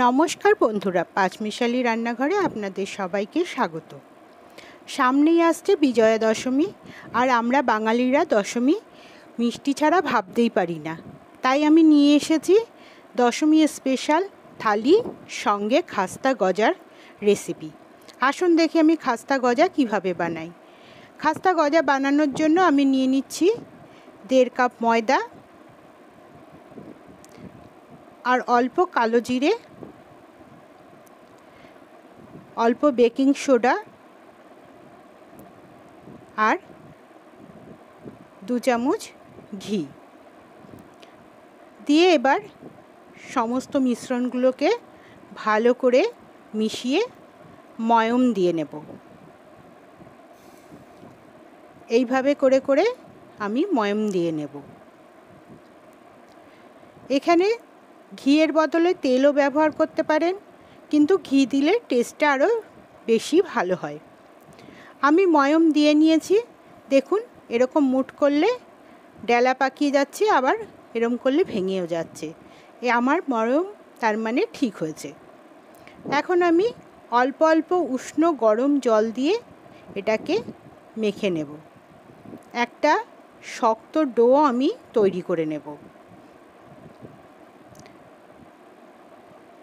নমস্কার বন্ধুরা, পাঁচমিশালি রান্নাঘরে আপনাদের সবাইকে স্বাগত। সামনেই আসছে বিজয়া দশমী আর আমরা বাঙালিরা দশমী মিষ্টি ছাড়া ভাবতেই পারি না। তাই আমি নিয়ে এসেছি দশমী স্পেশাল থালি, সঙ্গে খাস্তা গজার রেসিপি। আসুন দেখি আমি খাস্তা গজা কীভাবে বানাই। খাস্তা গজা বানানোর জন্য আমি নিয়ে নিচ্ছি দেড় কাপ ময়দা আর অল্প কালো জিরে, অল্প বেকিং সোডা আর দু চামচ ঘি। দিয়ে এবার সমস্ত মিশ্রণগুলোকে ভালো করে মিশিয়ে ময়ম দিয়ে নেব। এইভাবে করে করে আমি ময়ম দিয়ে নেব। এখানে ঘিয়ের বদলে তেলও ব্যবহার করতে পারেন, কিন্তু ঘি দিলে টেস্টটা আরও বেশি ভালো হয়। আমি ময়ম দিয়ে নিয়েছি। দেখুন, এরকম মুট করলে ডেলা পাকিয়ে যাচ্ছে, আবার এরম করলে ভেঙেও যাচ্ছে। এ আমার ময়ম, তার মানে ঠিক হয়েছে। এখন আমি অল্প অল্প উষ্ণ গরম জল দিয়ে এটাকে মেখে নেব। একটা শক্ত ডো আমি তৈরি করে নেব।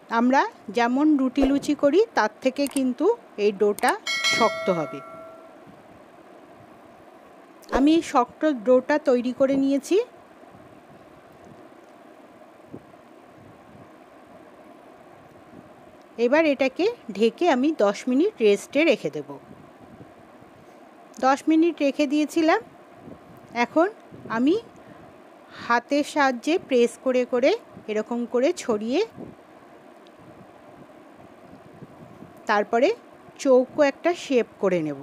আমরা যেমন রুটি লুচি করি, তার থেকে কিন্তু এই ডোটা শক্ত হবে। আমি এই শক্ত ডোটা তৈরি করে নিয়েছি। এবার এটাকে ঢেকে আমি দশ মিনিট রেস্টে রেখে দেব। দশ মিনিট রেখে দিয়েছিলাম। এখন আমি হাতের সাহায্যে প্রেস করে করে এরকম করে ছড়িয়ে তারপরে চৌকো একটা শেপ করে নেব।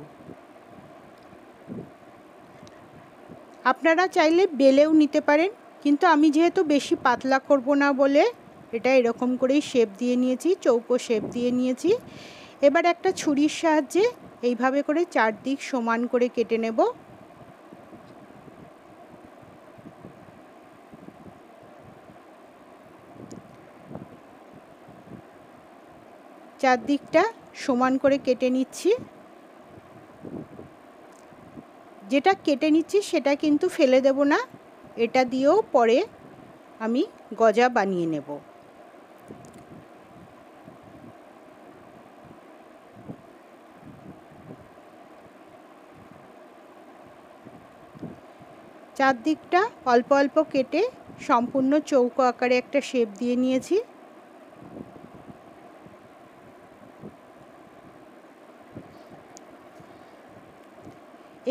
আপনারা চাইলে বেলেও নিতে পারেন, কিন্তু আমি যেহেতু বেশি পাতলা করব না বলে এটা এরকম করেই শেপ দিয়ে নিয়েছি, চৌকো শেপ দিয়ে নিয়েছি। এবার একটা ছুরির সাহায্যে এইভাবে করে চারদিক সমান করে কেটে নেব। চারদিকটা সমান করে কেটে নিচ্ছি। যেটা কেটে নিচ্ছি সেটা কিন্তু ফেলে দেব না। এটা দিয়েও পরে আমি গজা বানিয়ে নেব। চারদিকটা অল্প অল্প কেটে সম্পূর্ণ চৌকো আকারে একটা শেপ দিয়ে নিয়েছি।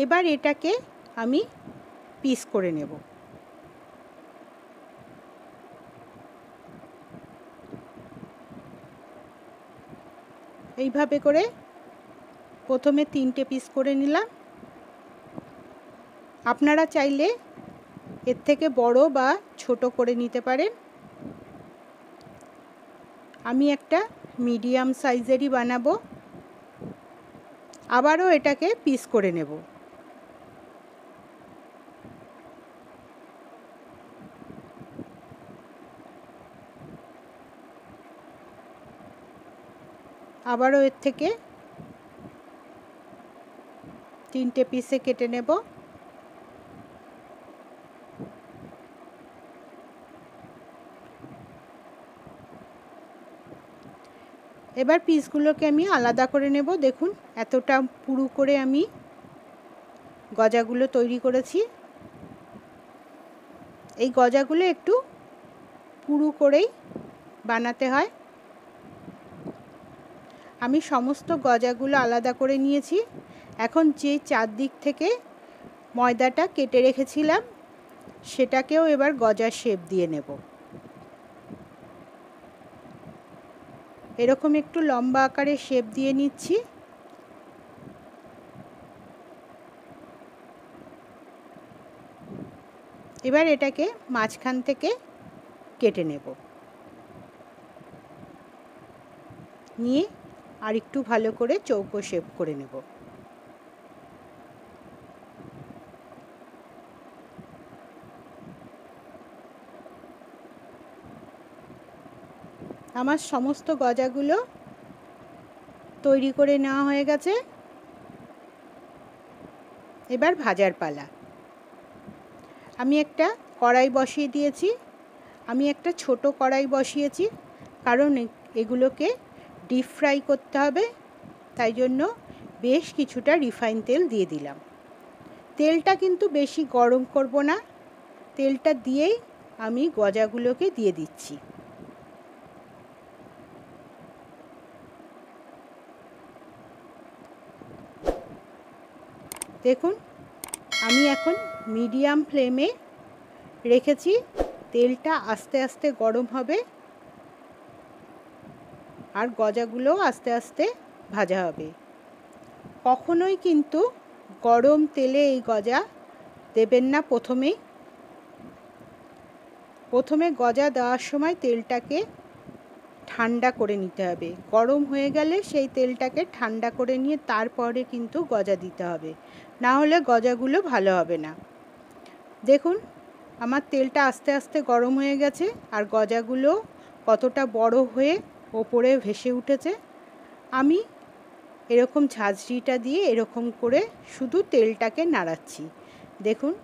এবার এটাকে আমি পিস করে নেব। এইভাবে করে প্রথমে তিনটে পিস করে নিলাম। আপনারা চাইলে এর থেকে বড় বা ছোট করে নিতে পারেন। আমি একটা মিডিয়াম সাইজেরই বানাবো। আবারও এটাকে পিস করে নেব। আবারও এর থেকে তিনটে পিসে কেটে নেব। এবার পিসগুলোকে আমি আলাদা করে নেব। দেখুন, এতটা পুরু করে আমি গজাগুলো তৈরি করেছি। এই গজাগুলো একটু পুরু করেই বানাতে হয়। আমি সমস্ত গজাগুলো আলাদা করে নিয়েছি। এখন যে চারদিক থেকে ময়দাটা কেটে রেখেছিলাম, সেটাকেও এবার গজার শেপ দিয়ে নেব। এরকম একটু লম্বা আকারে শেপ দিয়ে নিচ্ছি। এবার এটাকে মাঝখান থেকে কেটে নেব। নিয়ে আর একটু ভালো করে চৌকো শেপ করে নেব। আমার সমস্ত গজাগুলো তৈরি করে নেওয়া হয়ে গেছে। এবার ভাজার পালা। আমি একটা কড়াই বসিয়ে দিয়েছি। আমি একটা ছোট কড়াই বসিয়েছি, কারণ এগুলোকে ডিপ ফ্রাই করতে হবে। তাই জন্য বেশ কিছুটা রিফাইন তেল দিয়ে দিলাম। তেলটা কিন্তু বেশি গরম করব না। তেলটা দিয়েই আমি গজাগুলোকে দিয়ে দিচ্ছি। দেখুন, আমি এখন মিডিয়াম ফ্লেমে রেখেছি। তেলটা আস্তে আস্তে গরম হবে। আর গজাগুলোও আস্তে আস্তে ভাজা হবে। কখনোই কিন্তু গরম তেলে এই গজা দেবেন না প্রথমেই প্রথমে গজা দেওয়ার সময় তেলটাকে ঠান্ডা করে নিতে হবে। গরম হয়ে গেলে সেই তেলটাকে ঠান্ডা করে নিয়ে তারপরে কিন্তু গজা দিতে হবে। না হলে গজাগুলো ভালো হবে না। দেখুন, আমার তেলটা আস্তে আস্তে গরম হয়ে গেছে আর গজাগুলো কতটা বড় হয়ে ওপরে ভেসে উঠেছে। আমি এরকম ঝাঁঝরিটা দিয়ে এরকম করে শুধু তেলটাকে নাড়াচ্ছি। দেখুন,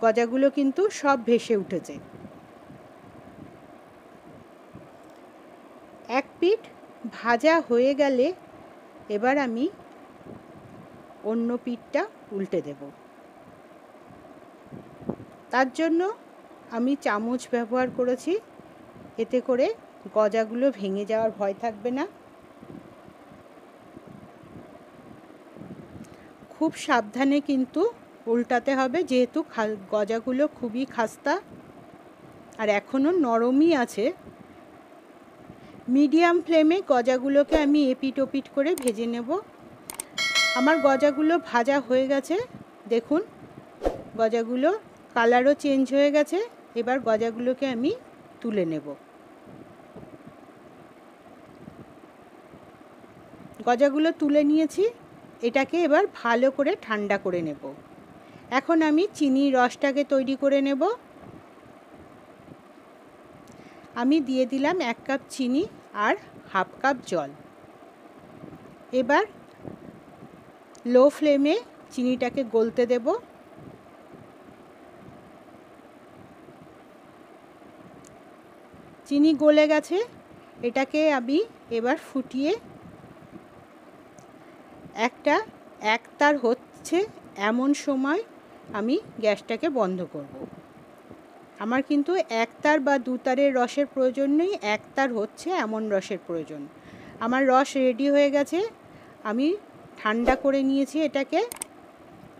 গজাগুলো কিন্তু সব ভেসে উঠেছে। এক পিঠ ভাজা হয়ে গেলে এবার আমি অন্য পিঠটা উল্টে দেব। তার জন্য আমি চামচ ব্যবহার করেছি। এতে করে গজাগুলো ভেঙে যাওয়ার ভয় থাকবে না। খুব সাবধানে কিন্তু উল্টাতে হবে, যেহেতু গজাগুলো খুবই খাস্তা। আর এখনও নরমই আছে। মিডিয়াম ফ্লেমে গজাগুলোকে আমি এপিট ওপিট করে ভেজে নেব। আমার গজাগুলো ভাজা হয়ে গেছে। দেখুন, গজাগুলো কালারও চেঞ্জ হয়ে গেছে। এবার গজাগুলোকে আমি তুলে নেব। গজাগুলো তুলে নিয়েছি, এটাকে এবার ভালো করে ঠান্ডা করে নেব। এখন আমি চিনির রসটাকে তৈরি করে নেব। আমি দিয়ে দিলাম এক কাপ চিনি আর হাফ কাপ জল। এবার লো ফ্লেমে চিনিটাকে গলতে দেব। চিনি গলে গেছে, এটাকে আমি এবার ফুটিয়ে একটা একতার হচ্ছে এমন সময় আমি গ্যাসটাকে বন্ধ করব। আমার কিন্তু একতার বা দুতারের রসের প্রয়োজন নেই একতার হচ্ছে এমন রসের প্রয়োজন। আমার রস রেডি হয়ে গেছে, আমি ঠান্ডা করে নিয়েছি এটাকে।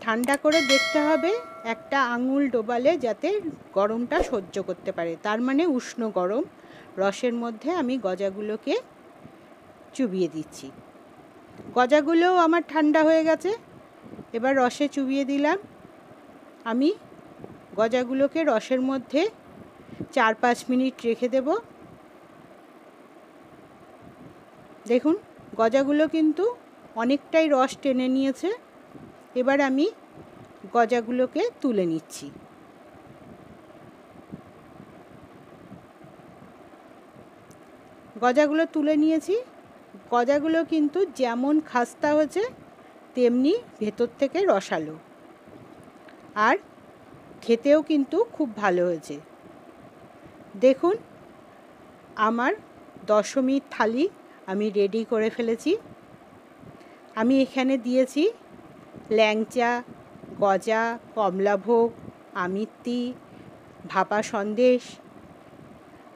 ঠান্ডা করে দেখতে হবে একটা আঙুল ডোবালে যাতে গরমটা সহ্য করতে পারে। তার মানে উষ্ণ গরম রসের মধ্যে আমি গজাগুলোকে চুবিয়ে দিচ্ছি। গজাগুলোও আমার ঠান্ডা হয়ে গেছে। এবার রসে চুবিয়ে দিলাম। আমি গজাগুলোকে রসের মধ্যে চার পাঁচ মিনিট রেখে দেব। দেখুন, গজাগুলো কিন্তু অনেকটাই রস টেনে নিয়েছে। এবার আমি গজাগুলোকে তুলে নিচ্ছি। গজাগুলো তুলে নিয়েছি। গজাগুলো কিন্তু যেমন খাস্তা হয়েছে, তেমনি ভেতর থেকে রসালো। আর খেতেও কিন্তু খুব ভালো হয়েছে। দেখুন, আমার দশমীর থালি আমি রেডি করে ফেলেছি। আমি এখানে দিয়েছি ল্যাংচা, গজা কমলাভোগ আমিত্তি, ভাপা সন্দেশ।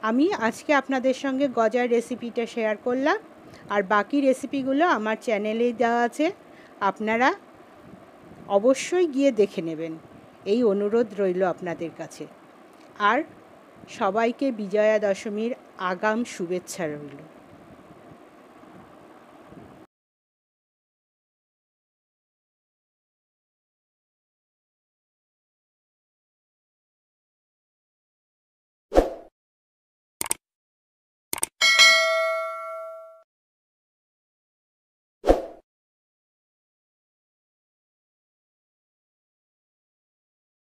আমি আজকে আপনাদের সঙ্গে গজার রেসিপিটা শেয়ার করলাম। আর বাকি রেসিপিগুলো আমার চ্যানেলেই দেওয়া আছে। আপনারা অবশ্যই গিয়ে দেখে নেবেন। এই অনুরোধ রইল আপনাদের কাছে। আর সবাইকে বিজয়া দশমীর আগাম শুভেচ্ছা রইল।